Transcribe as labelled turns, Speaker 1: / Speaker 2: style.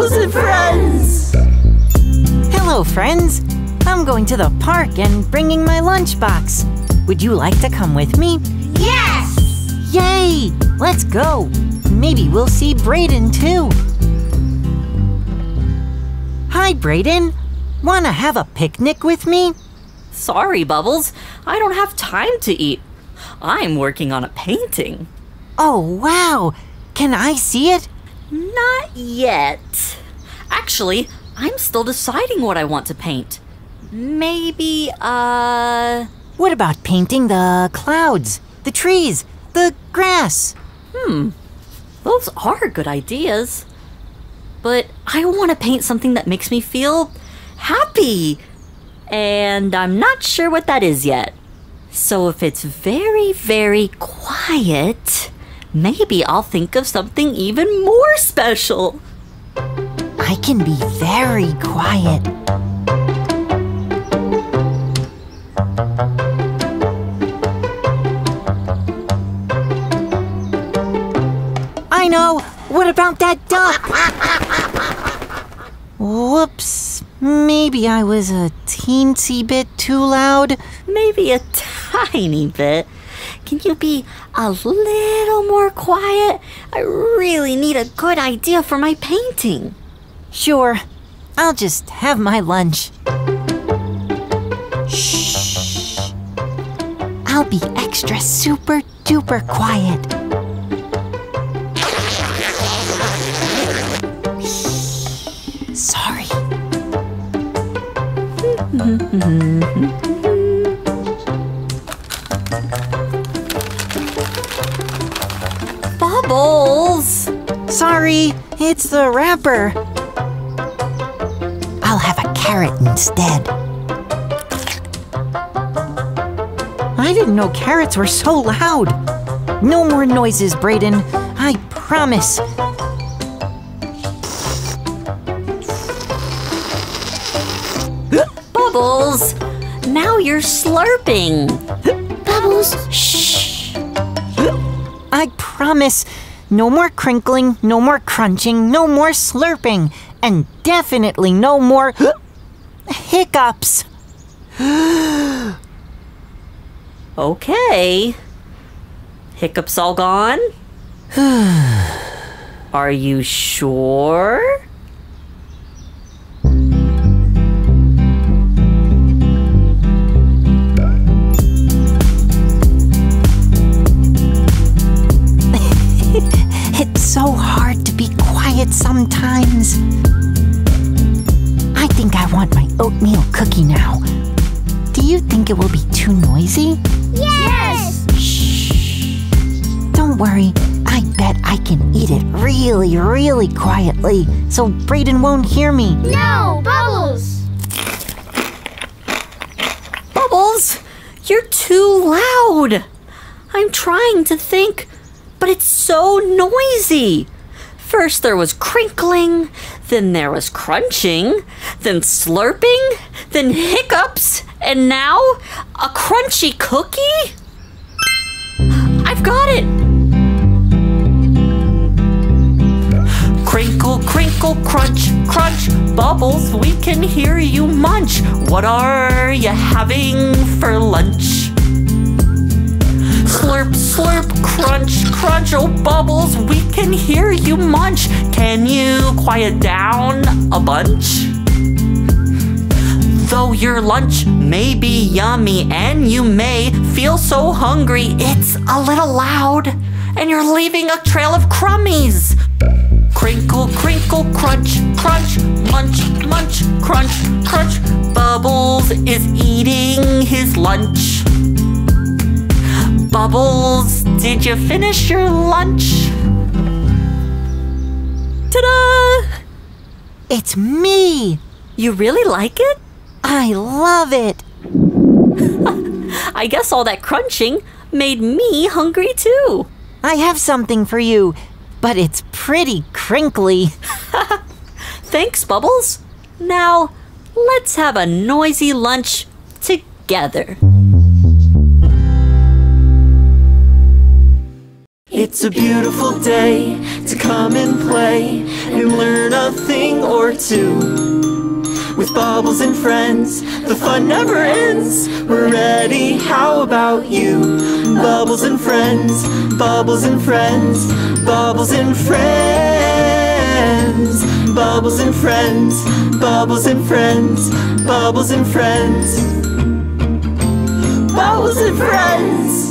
Speaker 1: Bubbles and friends!
Speaker 2: Hello, friends. I'm going to the park and bringing my lunchbox. Would you like to come with me?
Speaker 3: Yes!
Speaker 2: Yay! Let's go. Maybe we'll see Brayden too. Hi, Brayden. Wanna have a picnic with me?
Speaker 1: Sorry, Bubbles. I don't have time to eat. I'm working on a painting.
Speaker 2: Oh, wow. Can I see it?
Speaker 1: Not yet. Actually, I'm still deciding what I want to paint. Maybe, uh.
Speaker 2: What about painting the clouds, the trees, the grass?
Speaker 1: Hmm, those are good ideas. But I want to paint something that makes me feel happy. And I'm not sure what that is yet. So if it's very, very quiet, maybe I'll think of something even more special.
Speaker 2: I can be very quiet. I know! What about that duck? Whoops. Maybe I was a teensy bit too loud.
Speaker 1: Maybe a tiny bit. Can you be a little more quiet? I really need a good idea for my painting.
Speaker 2: Sure. I'll just have my lunch. Shh. I'll be extra super duper quiet. Sorry. Sorry, it's the wrapper. I'll have a carrot instead. I didn't know carrots were so loud. No more noises, Brayden. I promise.
Speaker 1: Bubbles! Now you're slurping.
Speaker 3: Bubbles,
Speaker 1: Shh.
Speaker 2: I promise. No more crinkling, no more crunching, no more slurping, and definitely no more hiccups.
Speaker 1: Okay. Hiccups all gone? Are you sure?
Speaker 2: Quiet sometimes. I think I want my oatmeal cookie now. Do you think it will be too noisy?
Speaker 3: yes! Shh!
Speaker 2: Don't worry, I bet I can eat it really, really quietly so Brayden won't hear me.
Speaker 3: No, Bubbles!
Speaker 1: Bubbles, you're too loud. I'm trying to think, but it's so noisy. First there was crinkling, then there was crunching, then slurping, then hiccups, and now a crunchy cookie? I've got it. Crinkle, crinkle, crunch, crunch, bubbles, we can hear you munch. What are you having for lunch? Slurp, slurp, crunch, crunch, oh bubbles, we can hear you munch. Can you quiet down a bunch? Though your lunch may be yummy and you may feel so hungry, it's a little loud and you're leaving a trail of crummies. Crinkle, crinkle, crunch, crunch, munch, munch, crunch, crunch. Bubbles is eating his lunch. Bubbles, did you finish your lunch? Ta-da!
Speaker 2: It's me!
Speaker 1: You really like it?
Speaker 2: I love it!
Speaker 1: I guess all that crunching made me hungry too.
Speaker 2: I have something for you, but it's pretty crinkly.
Speaker 1: Thanks, Bubbles. Now, let's have a noisy lunch together.
Speaker 4: It's a beautiful day to come and play and learn a thing
Speaker 1: or two. With Bubbles and friends, the fun never ends. We're ready, how about you? Bubbles and friends, Bubbles and friends, Bubbles and friends. Bubbles and friends, Bubbles and friends, Bubbles and friends. Bubbles and friends.